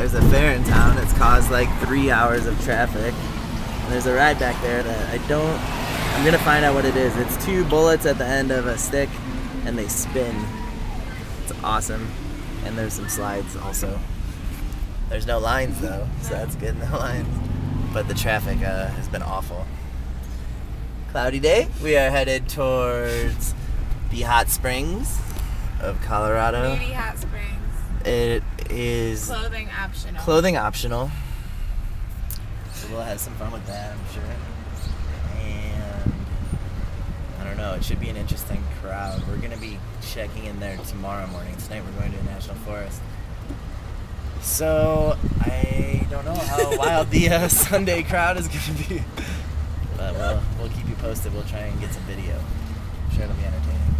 There's a fair in town. It's caused like three hours of traffic. And there's a ride back there that I don't. I'm gonna find out what it is. It's two bullets at the end of a stick, and they spin. It's awesome. And there's some slides also. There's no lines though, so that's good. No lines. But the traffic uh, has been awful. Cloudy day. We are headed towards the hot springs of Colorado. Beauty Hot Springs. It is Clothing optional. clothing optional. So we'll have some fun with that, I'm sure. And I don't know, it should be an interesting crowd. We're gonna be checking in there tomorrow morning. Tonight we're going to a national forest. So I don't know how wild the uh, Sunday crowd is gonna be. But we'll, we'll keep you posted. We'll try and get some video. I'm sure it'll be entertaining.